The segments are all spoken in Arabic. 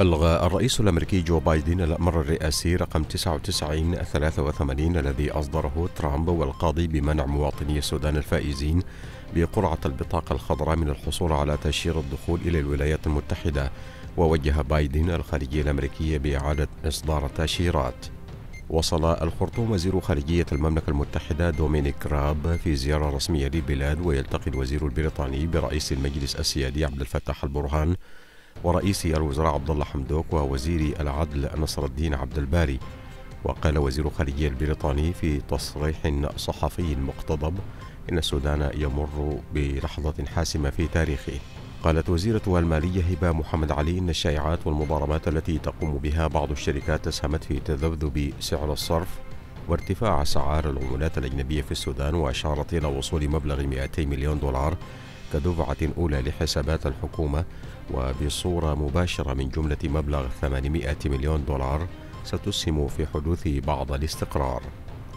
ألغى الرئيس الأمريكي جو بايدن الأمر الرئاسي رقم 99 83 الذي أصدره ترامب والقاضي بمنع مواطني السودان الفائزين بقرعة البطاقة الخضراء من الحصول على تأشيرة الدخول إلى الولايات المتحدة. ووجه بايدن الخارجية الأمريكية بإعادة إصدار التأشيرات وصل الخرطوم وزير خارجية المملكة المتحدة دومينيك راب في زيارة رسمية للبلاد ويلتقي الوزير البريطاني برئيس المجلس السيادي عبد الفتاح البرهان ورئيس الوزراء عبد الله حمدوك ووزير العدل نصر الدين عبد الباري. وقال وزير الخارجية البريطاني في تصريح صحفي مقتضب إن السودان يمر بلحظة حاسمة في تاريخه. قالت وزيرة المالية هبة محمد علي إن الشائعات والمضاربات التي تقوم بها بعض الشركات أسهمت في تذبذب سعر الصرف وارتفاع أسعار العملات الأجنبية في السودان وأشارت إلى وصول مبلغ 200 مليون دولار كدفعة أولى لحسابات الحكومة وبصورة مباشرة من جملة مبلغ 800 مليون دولار ستسهم في حدوث بعض الاستقرار.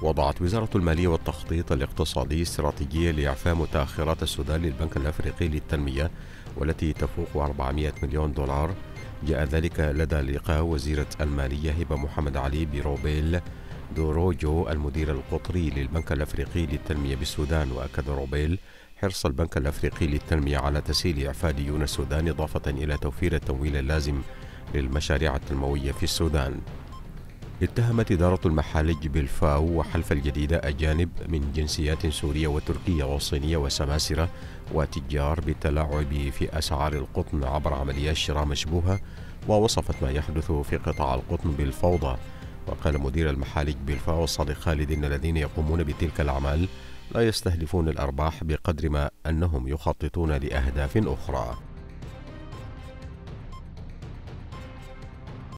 وضعت وزارة المالية والتخطيط الاقتصادي استراتيجية لإعفاء متأخرات السودان للبنك الأفريقي للتنمية والتي تفوق 400 مليون دولار. جاء ذلك لدى لقاء وزيرة المالية هبة محمد علي بروبيل دوروجو المدير القطري للبنك الأفريقي للتنمية بالسودان وأكد روبيل حرص البنك الأفريقي للتنمية على تسهيل إعفاء ديون السودان إضافة إلى توفير التمويل اللازم للمشاريع التنموية في السودان. اتهمت إدارة المحالج بالفاو وحلف الجديدة أجانب من جنسيات سورية وتركية وصينية وسماسرة وتجار بالتلاعب في أسعار القطن عبر عمليات شراء مشبوهة ووصفت ما يحدث في قطاع القطن بالفوضى. وقال مدير المحالج بالفاو الصادق خالد إن الذين يقومون بتلك الأعمال لا يستهدفون الأرباح بقدر ما أنهم يخططون لأهداف أخرى.